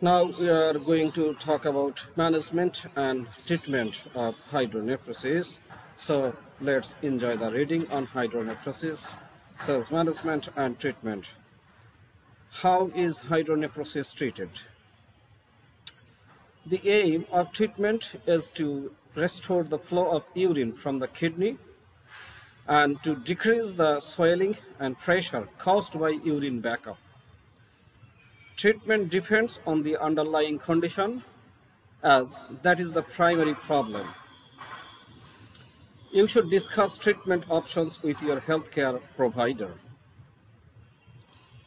Now we are going to talk about management and treatment of hydronephrosis. So let's enjoy the reading on hydronephrosis, says management and treatment. How is hydronephrosis treated? The aim of treatment is to restore the flow of urine from the kidney and to decrease the swelling and pressure caused by urine backup. Treatment depends on the underlying condition as that is the primary problem. You should discuss treatment options with your healthcare provider.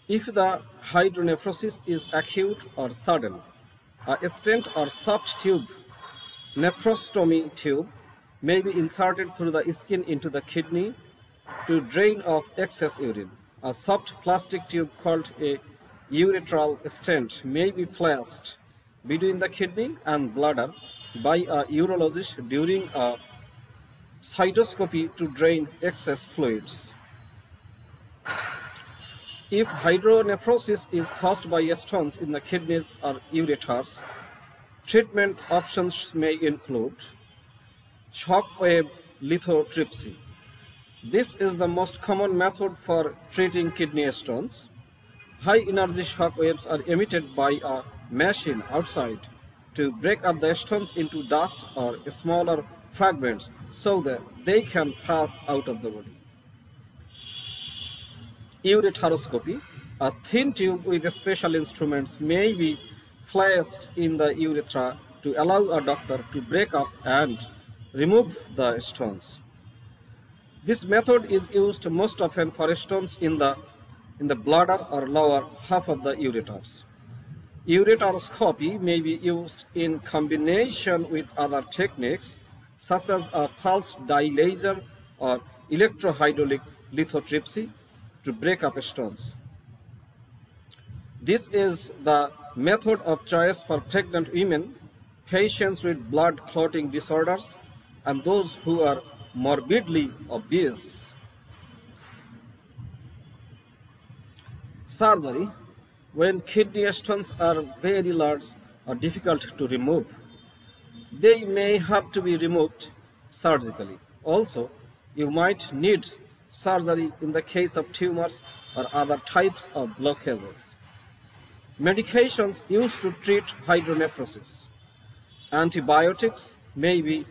If the hydronephrosis is acute or sudden, a stent or soft tube, nephrostomy tube, may be inserted through the skin into the kidney to drain off excess urine. A soft plastic tube called a urethral stent may be placed between the kidney and bladder by a urologist during a cystoscopy to drain excess fluids. If hydronephrosis is caused by stones in the kidneys or ureters, treatment options may include shock wave lithotripsy. This is the most common method for treating kidney stones. High energy shock waves are emitted by a machine outside to break up the stones into dust or smaller fragments so that they can pass out of the body. Ureteroscopy, a thin tube with special instruments may be placed in the urethra to allow a doctor to break up and remove the stones. This method is used most often for stones in the in the bladder or lower half of the ureters. Ureteroscopy may be used in combination with other techniques such as a pulse dye laser or electrohydraulic lithotripsy to break up stones. This is the method of choice for pregnant women, patients with blood clotting disorders, and those who are morbidly obese. Surgery, when kidney stones are very large or difficult to remove, they may have to be removed surgically. Also, you might need surgery in the case of tumors or other types of blockages. Medications used to treat hydronephrosis. Antibiotics may be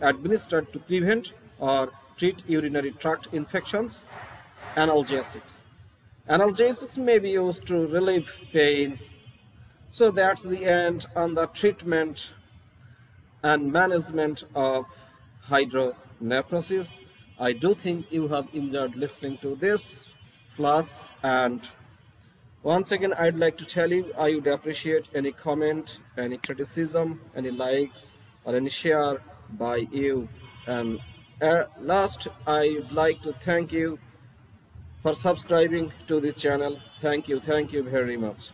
administered to prevent or treat urinary tract infections. Analgesics Analgesics may be used to relieve pain. So that's the end on the treatment and management of hydronephrosis. I do think you have enjoyed listening to this class and once again I'd like to tell you I would appreciate any comment, any criticism, any likes or any share by you and uh, last I would like to thank you for subscribing to the channel. Thank you thank you very much